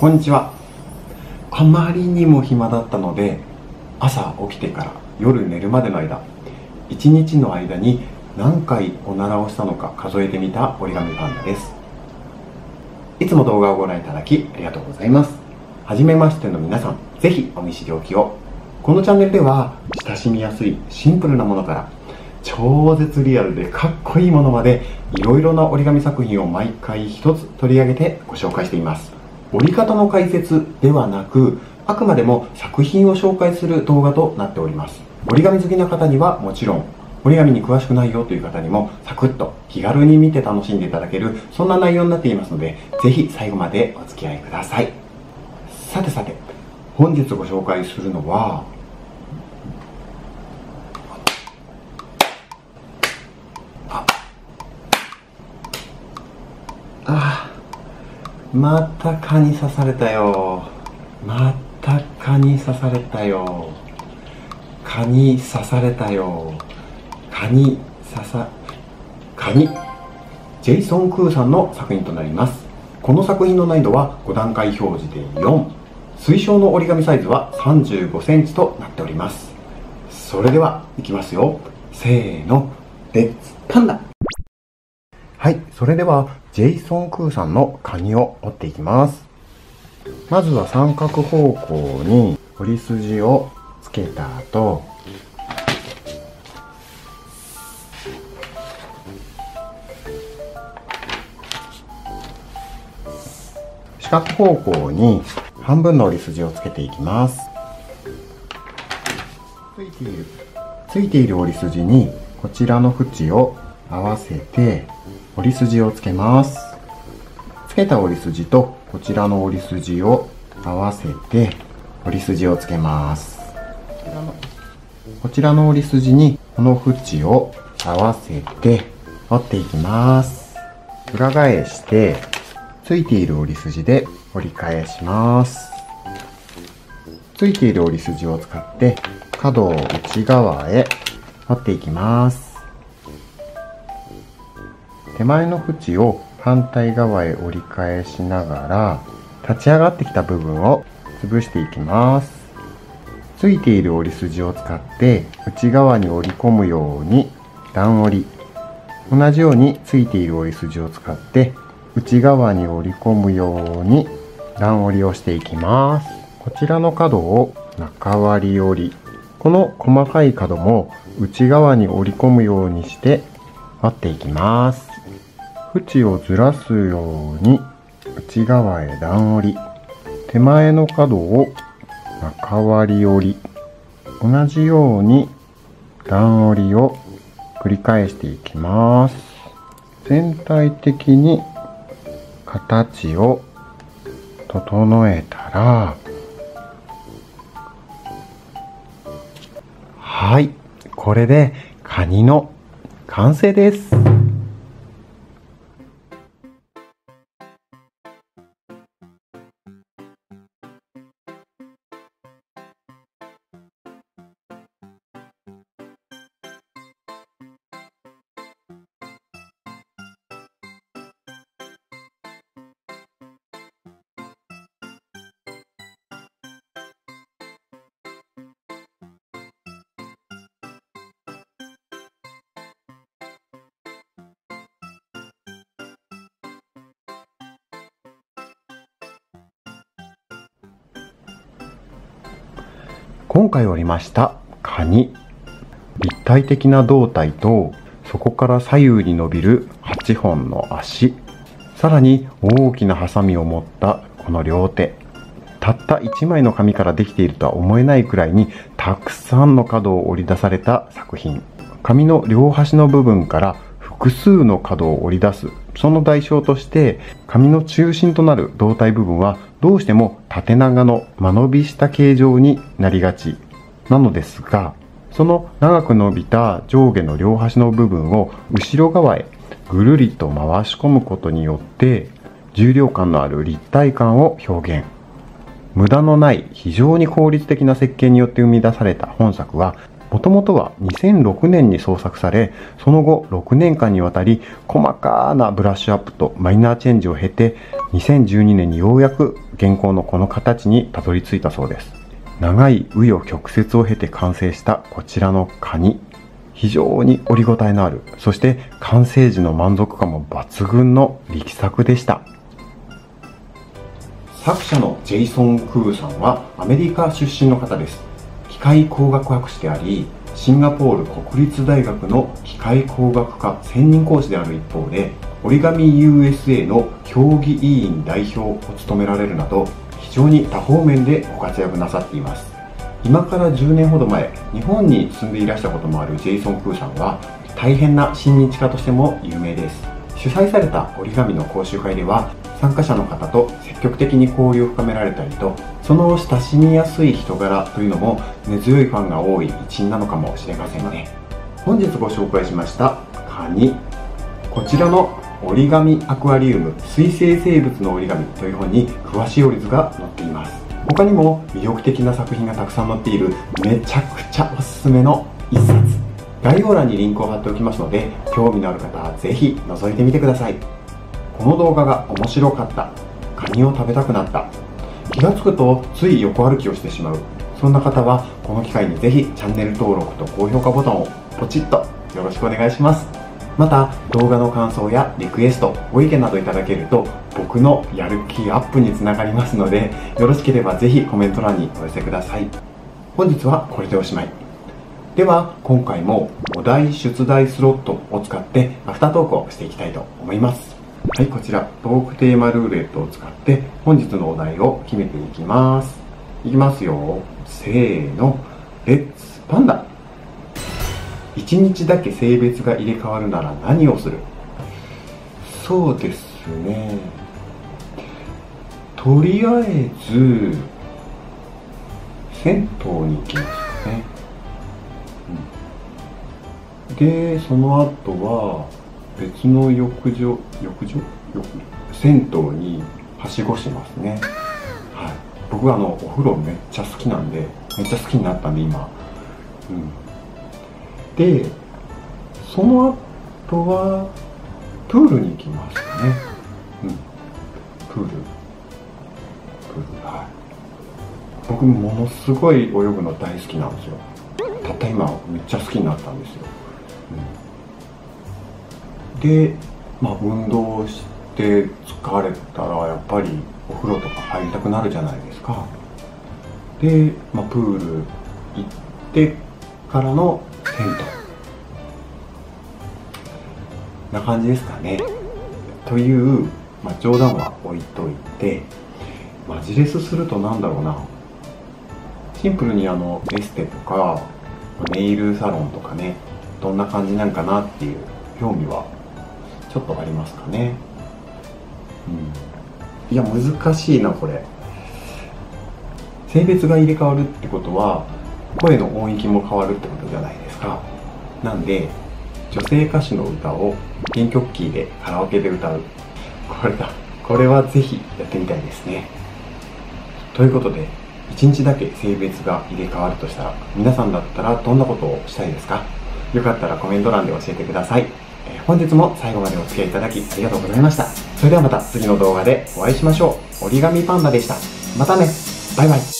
こんにちは。あまりにも暇だったので朝起きてから夜寝るまでの間1日の間に何回おならをしたのか数えてみた折り紙パンダです。いつも動画をご覧いただきありがとうございます。はじめましての皆さんぜひお見知りおきを。このチャンネルでは親しみやすいシンプルなものから超絶リアルでかっこいいものまでいろいろな折り紙作品を毎回一つ取り上げてご紹介しています。折り方の解説ではなくあくまでも作品を紹介する動画となっております。折り紙好きな方にはもちろん折り紙に詳しくないよという方にもサクッと気軽に見て楽しんでいただけるそんな内容になっていますのでぜひ最後までお付き合いください。さてさて本日ご紹介するのはまた蚊に刺されたよ。また蚊に刺されたよ。蚊に刺されたよ。蚊に刺さ蚊に。ジェイソン・クーさんの作品となります。この作品の難易度は5段階表示で4推奨の折り紙サイズは3 5センチとなっております。それではいきますよ。せーの。レッツパンダ。はいそれではジェイソン・クーさんのカニを折っていきます。まずは三角方向に折り筋をつけた後四角方向に半分の折り筋をつけていきます。ついているついている折り筋にこちらの縁を合わせて折り筋をつけます。つけた折り筋とこちらの折り筋を合わせて折り筋をつけます。こちらの折り筋にこの縁を合わせて折っていきます。裏返してついている折り筋で折り返します。ついている折り筋を使って角を内側へ折っていきます。手前の縁を反対側へ折り返しながら立ち上がってきた部分を潰していきます。ついている折り筋を使って内側に折り込むように段折り。同じようについている折り筋を使って内側に折り込むように段折りをしていきます。こちらの角を中割り折り。この細かい角も内側に折り込むようにして折っていきます。縁をずらすように内側へ段折り手前の角を中割り折り同じように段折りを繰り返していきます。全体的に形を整えたらはいこれでカニの完成です。今回折りましたカニ。立体的な胴体とそこから左右に伸びる8本の足。さらに大きなハサミを持ったこの両手。たった1枚の紙からできているとは思えないくらいにたくさんの角を折り出された作品。紙の両端の部分から複数の角を折り出すその代償として紙の中心となる胴体部分はどうしても縦長の間延びした形状になりがち。なのですがその長く伸びた上下の両端の部分を後ろ側へぐるりと回し込むことによって重量感のある立体感を表現。無駄のない非常に効率的な設計によって生み出された本作はもともとは2006年に創作され、その後6年間にわたり細かなブラッシュアップとマイナーチェンジを経て、2012年にようやく現行のこの形にたどり着いたそうです。長い紆余曲折を経て完成したこちらのカニ非常に折りごたえのあるそして完成時の満足感も抜群の力作でした。作者のジェイソン・クーさんはアメリカ出身の方です。機械工学博士でありシンガポール国立大学の機械工学科専任講師である一方で折り紙 USA の競技委員代表を務められるなど非常に多方面でご活躍なさっています。今から10年ほど前日本に住んでいらしたこともあるジェイソン・クーさんは大変な親日家としても有名です。主催された折り紙の講習会では参加者の方と積極的に交流を深められたりとその親しみやすい人柄というのも根強いファンが多い一因なのかもしれませんね。本日ご紹介しましたカニ。こちらの折り紙アクアリウム水生生物の折り紙という本に詳しい折り図が載っています。他にも魅力的な作品がたくさん載っているめちゃくちゃおすすめの一冊。概要欄にリンクを貼っておきますので興味のある方はぜひ覗いてみてください。この動画が面白かった。カニを食べたくなった。気がつくとつい横歩きをしてしまう。そんな方はこの機会にぜひチャンネル登録と高評価ボタンをポチッとよろしくお願いします。また動画の感想やリクエストご意見などいただけると僕のやる気アップにつながりますのでよろしければぜひコメント欄にお寄せください。本日はこれでおしまい。では今回もお題出題スロットを使ってアフタートークをしていきたいと思います。はいこちらトークテーマルーレットを使って本日のお題を決めていきます。いきますよ。せーの。レッツパンダ。1日だけ性別が入れ替わるなら何をする？そうですね。とりあえず銭湯に行きますね、でその後は別の浴場浴場？浴銭湯にはしごしますね。はい。僕はあのお風呂めっちゃ好きなんでめっちゃ好きになったんで今。うん。でその後はプールに行きますね。うん。プール。プールはい。僕ものすごい泳ぐの大好きなんですよ。たった今めっちゃ好きになったんですよ、うん、でまあ運動して疲れたらやっぱりお風呂とか入りたくなるじゃないですか。で、まあ、プール行ってからの銭湯な感じですかね。という、まあ、冗談は置いといてマジレスするとなんだろうな。シンプルにあのエステとかネイルサロンとかね。どんな感じなんかなっていう興味はちょっとありますかね。うん。いや難しいなこれ。性別が入れ替わるってことは声の音域も変わるってことじゃないですか。なんで女性歌手の歌を原曲キーでカラオケで歌う。これだ。これはぜひやってみたいですね。ということで1日だけ性別が入れ替わるとしたら皆さんだったらどんなことをしたいですか？よかったらコメント欄で教えてください、え本日も最後までお付き合いいただきありがとうございました。それではまた次の動画でお会いしましょう。折り紙パンダでした。またね。バイバイ。